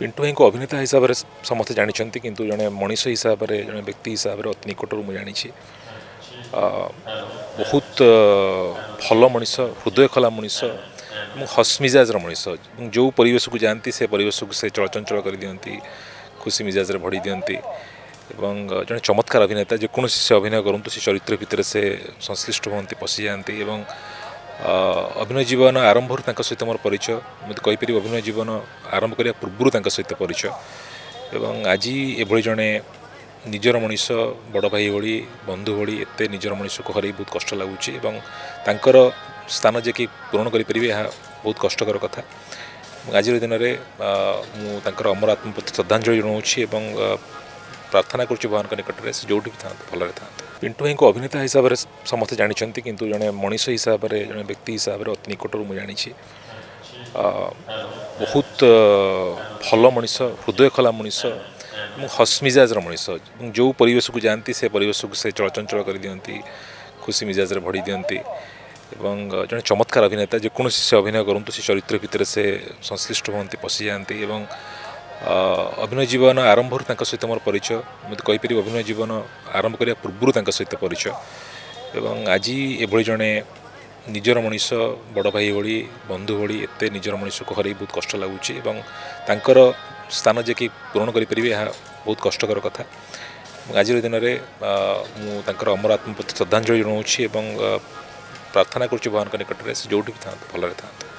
ପିଣ୍ଟୁ ଭାଇଙ୍କୁ ଅଭିନେତା ହିସାବରେ ସମସ୍ତେ ଜାଣିଛନ୍ତି କିନ୍ତୁ ଜଣେ ମଣିଷ ହିସାବରେ ଜଣେ ବ୍ୟକ୍ତି ହିସାବରେ ଅତି ନିକଟରୁ ମୁଁ ଜାଣିଛି। ଆ, ବହୁତ ଆ, ଭଲ ମଣିଷ ହୃଦୟ ଖୋଲା ମଣିଷ ଏବଂ ହସମିଜାଜର ମଣିଷ। ଏବଂ ଯେଉଁ ପରିବେଶକୁ ଯାଆନ୍ତି ସେ ପରିବେଶକୁ ସେ ଚଳଚଞ୍ଚଳ କରିଦିଅନ୍ତି ଖୁସି ମିଜାଜରେ ଭରି ଦିଅନ୍ତି ଏବଂ ଆ, ଜଣେ ଚମତ୍କାର ଅଭିନେତା ଯେକୌଣସି ସେ ଅଭିନୟ କରନ୍ତୁ ସେ ଚରିତ୍ର ଭିତରେ ସେ ସଂଶ୍ଳିଷ୍ଟ ହୁଅନ୍ତି ପଶିଯାଆନ୍ତି ଏବଂ ଆ, ଅଭିନୟ ଜୀବନ ଆରମ୍ଭରୁ ତାଙ୍କ ସହିତ ମୋର ପରିଚୟ। ମୋତେ କହିପାରିବି ଅଭିନୟ ଜୀବନ ଆରମ୍ଭ କରିବା ପୂର୍ବରୁ ତାଙ୍କ ସହିତ ପରିଚୟ। ଏବଂ ଆଜି ଏଭଳି ଜଣେ ନିଜର ମଣିଷ ବଡ଼ ଭାଇ ଭଳି ବନ୍ଧୁ ଭଳି ଏତେ ନିଜର ମଣିଷକୁ ହରାଇ ବହୁତ କଷ୍ଟ ଲାଗୁଛି ଏବଂ ତାଙ୍କର ସ୍ଥାନ ଯେ କି ପୂରଣ କରିପାରିବେ ଏହା ବହୁତ କଷ୍ଟକର କଥା। ଆଜିର ଦିନରେ ମୁଁ ତାଙ୍କର ଅମର ଆତ୍ମ ପ୍ରତି ଶ୍ରଦ୍ଧାଞ୍ଜଳି ଜଣାଉଛି ଏବଂ ପ୍ରାର୍ଥନା କରୁଛି ଭଗବାନଙ୍କ ନିକଟରେ ସେ ଯେଉଁଠି ବି ଥାଆନ୍ତୁ ଭଲରେ ଥାଆନ୍ତୁ। ପିଣ୍ଟୁ ଭାଇଙ୍କୁ ଅଭିନେତା ହିସାବରେ ସମସ୍ତେ ଜାଣିଛନ୍ତି କିନ୍ତୁ ଜଣେ ମଣିଷ ହିସାବରେ ଜଣେ ବ୍ୟକ୍ତି ହିସାବରେ ଅତି ନିକଟରୁ ମୁଁ ଜାଣିଛି। ଆ, ବହୁତ ଆ, ଭଲ ମଣିଷ ହୃଦୟ ଖୋଲା ମଣିଷ ଏବଂ ହସମିଜାଜର ମଣିଷ। ଏବଂ ଯେଉଁ ପରିବେଶକୁ ଯାଆନ୍ତି ସେ ପରିବେଶକୁ ସେ ଚଳଚଞ୍ଚଳ କରିଦିଅନ୍ତି ଖୁସି ମିଜାଜରେ ଭରି ଦିଅନ୍ତି ଏବଂ ଆ, ଜଣେ ଚମତ୍କାର ଅଭିନେତା ଯେକୌଣସି ସେ ଅଭିନୟ କରନ୍ତୁ ସେ ଚରିତ୍ର ଭିତରେ ସେ ସଂଶ୍ଳିଷ୍ଟ ହୁଅନ୍ତି ପଶିଯାଆନ୍ତି ଏବଂ ଆ, ଅଭିନୟ ଜୀବନ ଆରମ୍ଭରୁ ତାଙ୍କ ସହିତ ମୋର ପରିଚୟ। ମୋତେ କହିପାରିବି ଅଭିନୟ ଜୀବନ ଆରମ୍ଭ କରିବା ପୂର୍ବରୁ ତାଙ୍କ ସହିତ ପରିଚୟ। ଏବଂ ଆଜି ଏଭଳି ଜଣେ ନିଜର ମଣିଷ ବଡ଼ ଭାଇ ଭଳି ବନ୍ଧୁ ଭଳି ଏତେ ନିଜର ମଣିଷକୁ ହରାଇ ବହୁତ କଷ୍ଟ ଲାଗୁଛି ଏବଂ ତାଙ୍କର ସ୍ଥାନ ଯେ କି ପୂରଣ କରିପାରିବେ ଏହା ବହୁତ କଷ୍ଟକର କଥା। ଆଜିର ଦିନରେ ମୁଁ ତାଙ୍କର ଅମର ଆତ୍ମ ପ୍ରତି ଶ୍ରଦ୍ଧାଞ୍ଜଳି ଜଣାଉଛି ଏବଂ ପ୍ରାର୍ଥନା କରୁଛି ଭଗବାନଙ୍କ ନିକଟରେ ସେ ଯେଉଁଠି ବି ଥାଆନ୍ତୁ ଭଲରେ ଥାଆନ୍ତୁ।